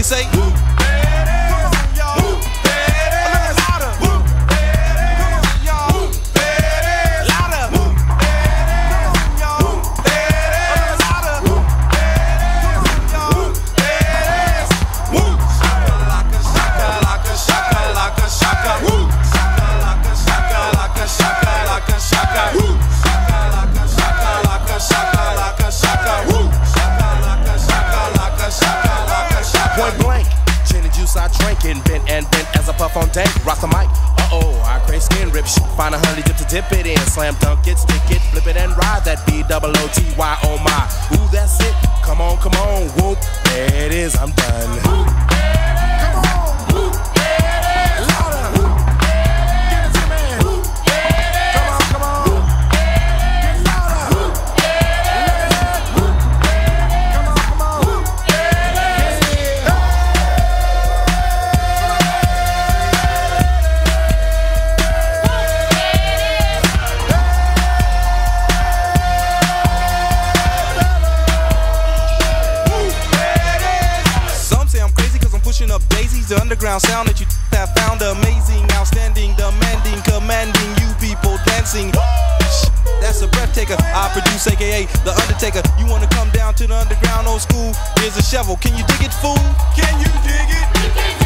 you say? Whoop. Gin and juice I drink and bent and bent as I puff on dank. Rock the mic, uh oh, I crave skin rip shit. Find a honey dip to dip it in. Slam dunk it, stick it, flip it and ride that B double O T Y oh my. Ooh, that's it. Come on, come on, whoop. There it is, I'm done. Some pushing up daisies. The underground sound that you have found amazing, outstanding, demanding, commanding you people dancing. That's a breath taker. I produce, aka The Undertaker. You wanna come down to the underground old school? Here's a shovel. Can you dig it, fool? Can you dig it?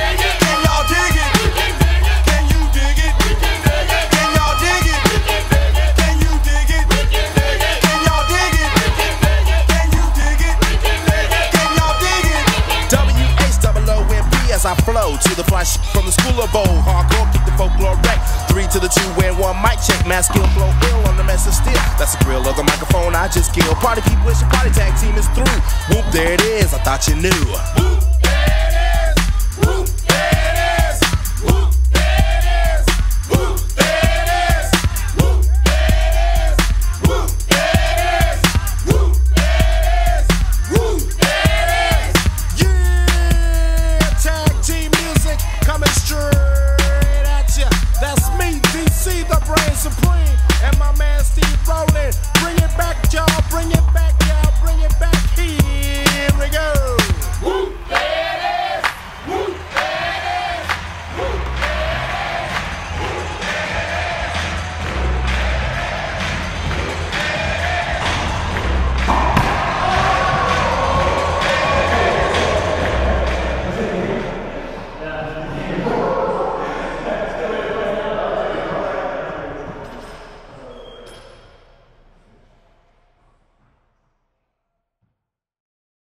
I flow to the fly from the school of old. Hardcore, kick the folklore wreck. Three to the two and one mic check. Mass skill blow ill on the mess of steel. That's the grill of the microphone I just killed. Party people, it's your party tag team is through. Whoop, there it is. I thought you knew. reign supreme. And my man Steve Roll'n.